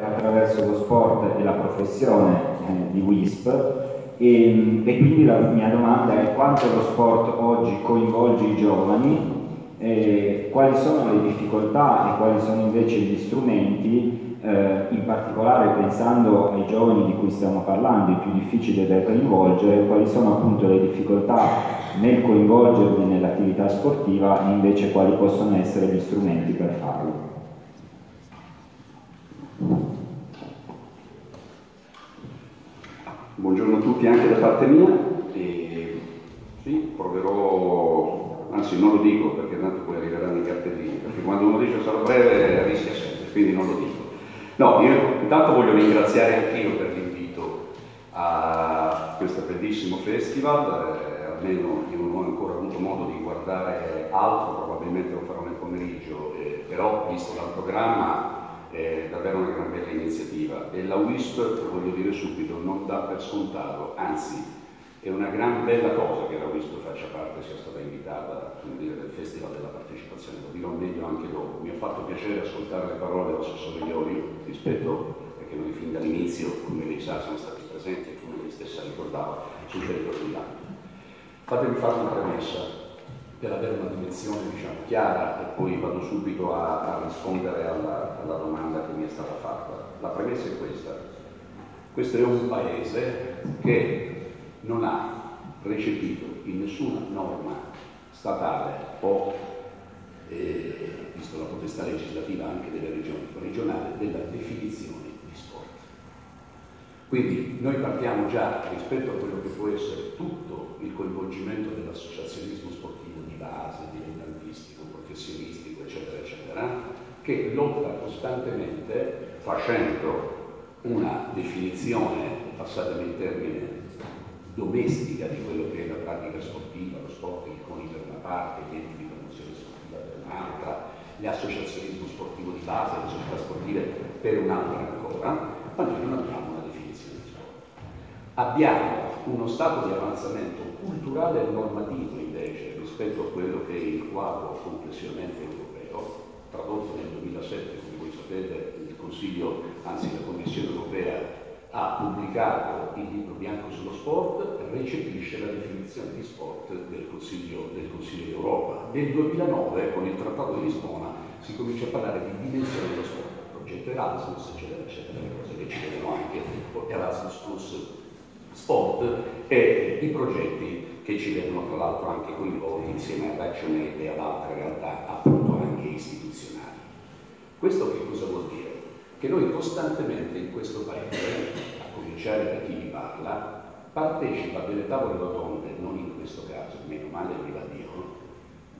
attraverso lo sport e la professione eh, di WISP e, e, quindi la mia domanda è quanto lo sport oggi coinvolge i giovani, eh, quali sono le difficoltà e quali sono invece gli strumenti, eh, in particolare pensando ai giovani di cui stiamo parlando, i più difficili da coinvolgere, quali sono appunto le difficoltà nel coinvolgerli nell'attività sportiva e invece quali possono essere gli strumenti per farlo. Buongiorno a tutti anche da parte mia. E, sì, proverò, anzi non lo dico perché tanto poi arriveranno i cartellini, perché quando uno dice sarò breve rischia sempre, quindi non lo dico. No, io intanto voglio ringraziare anch'io per l'invito a questo bellissimo festival, eh, almeno io non ho ancora avuto modo di guardare altro, probabilmente lo farò nel pomeriggio, eh, però visto dal programma è davvero una gran bella iniziativa e la WISP, voglio dire subito, non dà per scontato, anzi è una gran bella cosa che la WISP faccia parte, sia stata invitata dire, del Festival della Partecipazione, lo dirò meglio anche dopo. Mi ha fatto piacere ascoltare le parole dell'assessore Iori rispetto, perché noi fin dall'inizio, come lei sa, siamo stati presenti e come lei stessa ricordava, sul territorio di. Fatemi fare una premessa per avere una dimensione diciamo, chiara e poi vado subito a, a rispondere alla, alla, domanda che mi è stata fatta. La premessa è questa. Questo è un paese che non ha recepito in nessuna norma statale o, eh, visto la potestà legislativa anche delle regioni, regionale, della definizione di sport. Quindi noi partiamo già rispetto a quello che può essere tutto il coinvolgimento dell'associazionismo sportivo base, dilettantistico, professionistico, eccetera, eccetera, che lotta costantemente facendo una definizione, passatemi il termine, domestica di quello che è la pratica sportiva, lo sport, i coni per una parte, gli enti di promozione sportiva per un'altra, le associazioni sportivo di base, le società sportive per un'altra ancora, ma noi non abbiamo una definizione di sport. Abbiamo uno stato di avanzamento culturale e normativo invece rispetto a quello che è il quadro complessivamente europeo, tradotto nel 2007, come voi sapete, il Consiglio, anzi la Commissione europea ha pubblicato il libro bianco sullo sport, recepisce la definizione di sport del Consiglio, del Consiglio d'Europa. Nel 2009, con il Trattato di Lisbona, si comincia a parlare di dimensione dello sport, progetto Erasmus, eccetera, eccetera, le cose che ci vedono anche Erasmus Plus Sport e i progetti che ci vedono tra l'altro anche coinvolti insieme ad ActionAid e ad altre realtà appunto anche istituzionali. Questo che cosa vuol dire? Che noi costantemente in questo paese, a cominciare da chi vi parla, partecipa a delle tavole rotonde, non in questo caso, meno male viva Dio,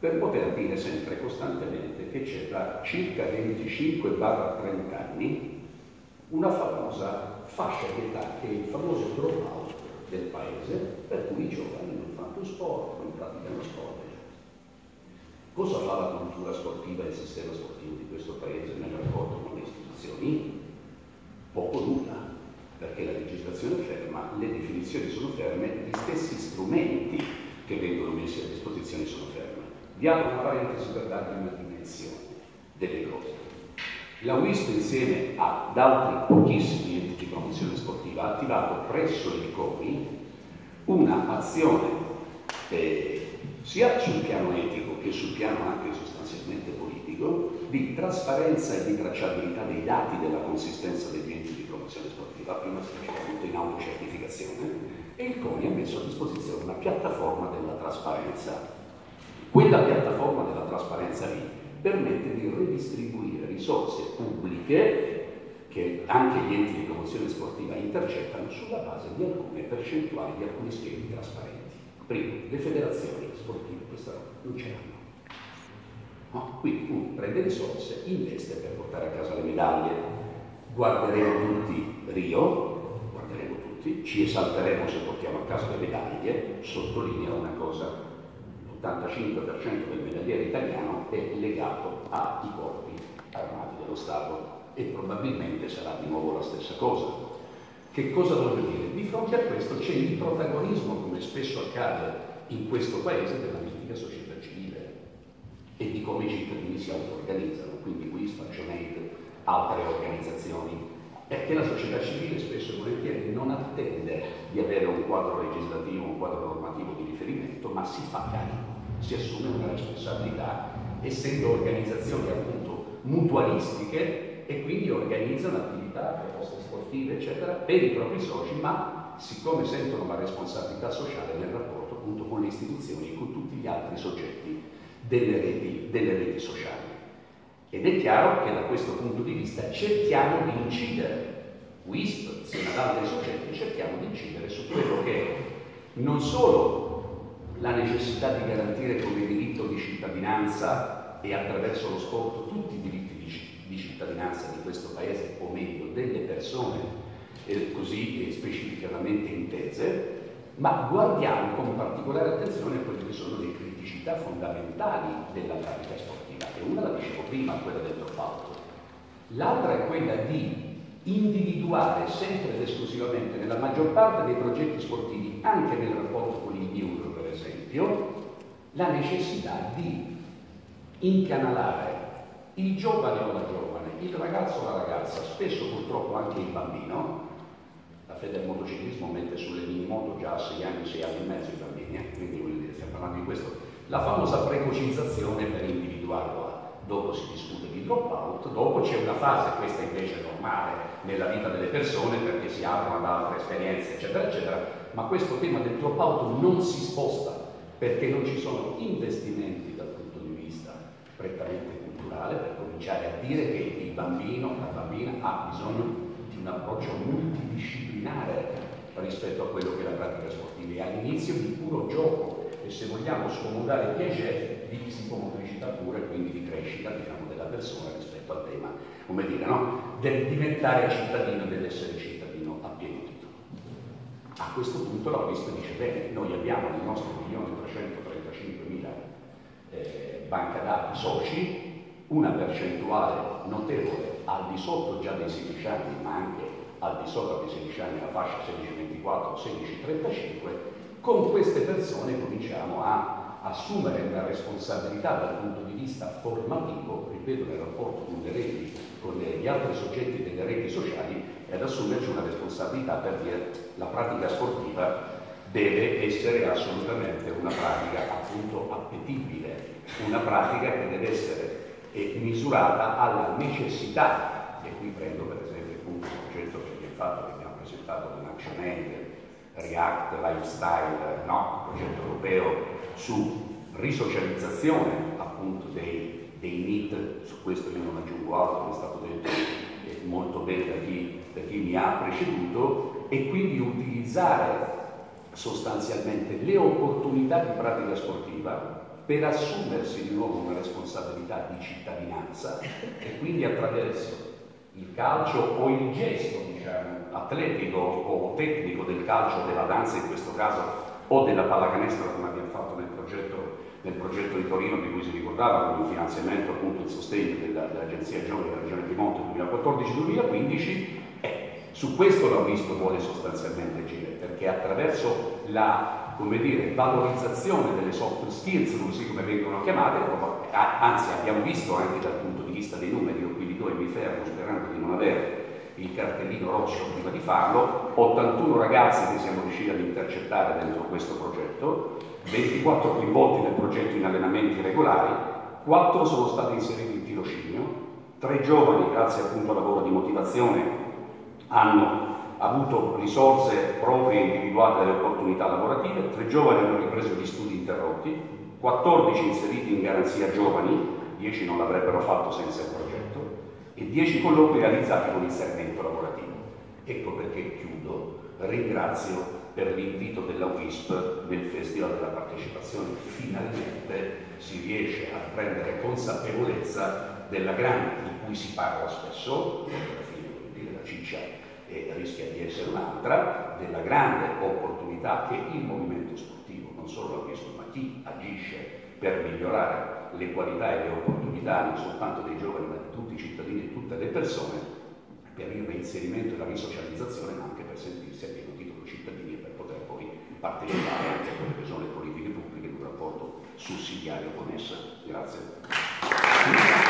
per poter dire sempre costantemente che c'è da circa 25-30 anni una famosa fascia di età che è il famoso dropout del paese, per cui i giovani più sport, non praticano sport. Cosa fa la cultura sportiva e il sistema sportivo di questo paese nel rapporto con le istituzioni? Poco nulla, perché la legislazione è ferma, le definizioni sono ferme, gli stessi strumenti che vengono messi a disposizione sono fermi. Vi apro una parentesi per darvi una dimensione delle cose. La WISP insieme ad altri pochissimi enti di promozione sportiva ha attivato presso il COMI un'azione eh, sia sul piano etico che sul piano anche sostanzialmente politico di trasparenza e di tracciabilità dei dati della consistenza degli enti di promozione sportiva, prima si faceva tutto in autocertificazione, e il CONI ha messo a disposizione una piattaforma della trasparenza. Quella piattaforma della trasparenza lì permette di redistribuire risorse pubbliche che anche gli enti di promozione sportiva intercettano sulla base di alcune percentuali, di alcuni schemi trasparenti. Primo, le federazioni sportive questa roba non ce l'hanno. No? Quindi uno prende risorse, investe per portare a casa le medaglie. Guarderemo tutti Rio, guarderemo tutti, ci esalteremo se portiamo a casa le medaglie, sottolineo una cosa, l'85% del medagliere italiano è legato ai corpi armati dello Stato e probabilmente sarà di nuovo la stessa cosa. Che cosa voglio dire? Di fronte a questo c'è il protagonismo, come spesso accade in questo paese, della mitica società civile e di come i cittadini si auto-organizzano, quindi qui Spaccionate, altre organizzazioni che la società civile spesso e volentieri non attende di avere un quadro legislativo, un quadro normativo di riferimento, ma si fa carico, si assume una responsabilità, essendo organizzazioni appunto mutualistiche e quindi organizzano attività, proposte sportive, eccetera, per i propri soci, ma siccome sentono la responsabilità sociale nel rapporto appunto con le istituzioni e con tutti gli altri soggetti delle reti, delle reti sociali. Ed è chiaro che da questo punto di vista cerchiamo di incidere, WISP, insieme ad altri soggetti, cerchiamo di incidere su quello che è non solo la necessità di garantire come diritto di cittadinanza e attraverso lo sport tutti i diritti di, di cittadinanza di questo Paese, o meglio delle persone eh, così eh, specificatamente intese, ma guardiamo con particolare attenzione a quelle che sono le criticità fondamentali della pratica sportiva e una la dicevo prima, quella del dropout. L'altra è quella di individuare sempre ed esclusivamente nella maggior parte dei progetti sportivi, anche nel rapporto con il Miuro per esempio, la necessità di incanalare il giovane o la giovane, il ragazzo o la ragazza, spesso purtroppo anche il bambino, la fede del motociclismo mette sulle minimoto già a 6 anni, 6 anni e mezzo i bambini, eh? quindi stiamo parlando di questo, la famosa precocizzazione per individuarlo dopo si discute di dropout, dopo c'è una fase, questa invece è normale nella vita delle persone perché si aprono ad altre esperienze, eccetera, eccetera, ma questo tema del dropout non si sposta perché non ci sono investimenti dal punto di vista prettamente culturale per cominciare a dire che il bambino, la bambina ha bisogno di un approccio multidisciplinare rispetto a quello che è la pratica sportiva e all'inizio di puro gioco e se vogliamo scomodare piacere di psicomotricità pura e quindi di crescita diciamo, della persona rispetto al tema, come dire, no? del diventare cittadino dell'essere cittadino a pieno titolo. A questo punto la WISP dice bene, noi abbiamo nel nostro 1.335.000 eh, banca dati soci una percentuale notevole al di sotto già dei 16 anni, ma anche al di sopra dei 16 anni, la fascia 16-24-16-35, con queste persone cominciamo a assumere una responsabilità dal punto di vista formativo, ripeto, nel rapporto con le reti, con gli altri soggetti delle reti sociali, e ad assumerci una responsabilità per dire la pratica sportiva deve essere assolutamente una pratica appunto appetibile, una pratica che deve essere eh, misurata alla necessità, e qui prendo per esempio appunto il progetto che abbiamo fatto, che abbiamo presentato con Action Aid, React Lifestyle, no? il progetto europeo su risocializzazione appunto dei, dei NIT, su questo io non aggiungo altro, è stato detto molto bene da chi, da chi mi ha preceduto, e quindi utilizzare sostanzialmente le opportunità di pratica sportiva per assumersi di nuovo una responsabilità di cittadinanza e quindi attraverso il calcio o il gesto diciamo, atletico o tecnico del calcio, della danza in questo caso, o della pallacanestro come abbiamo fatto nel progetto, nel progetto di Torino di cui si ricordava con il finanziamento appunto il sostegno dell'Agenzia dell Giovani della Regione Piemonte 2014-2015 eh, su questo la WISP vuole sostanzialmente agire perché attraverso la come dire, valorizzazione delle soft skills, così come vengono chiamate, anzi abbiamo visto anche dal punto di vista dei numeri, io qui di due mi fermo sperando di non avere il cartellino rosso prima di farlo, 81 ragazzi che siamo riusciti ad intercettare dentro questo progetto, 24 coinvolti nel progetto in allenamenti regolari, 4 sono stati inseriti in tirocinio, 3 giovani, grazie appunto al lavoro di motivazione, hanno avuto risorse proprie individuate dalle opportunità lavorative, 3 giovani hanno ripreso gli studi interrotti, 14 inseriti in garanzia giovani, 10 non l'avrebbero fatto senza il progetto e 10 colloqui realizzati con inserimento lavorativo. Ecco perché chiudo, ringrazio per l'invito della WISP nel Festival della Partecipazione. Finalmente si riesce a prendere consapevolezza della grande, di cui si parla spesso, la ciccia e rischia di essere un'altra, della grande opportunità che il movimento sportivo, non solo la WISP, ma chi agisce per migliorare le qualità e le opportunità non soltanto dei giovani ma di tutti i cittadini e tutte le persone per il reinserimento e la risocializzazione ma anche per sentirsi a pieno titolo cittadini e per poter poi partecipare anche a quelle che sono le politiche pubbliche in un rapporto sussidiario con esse. Grazie.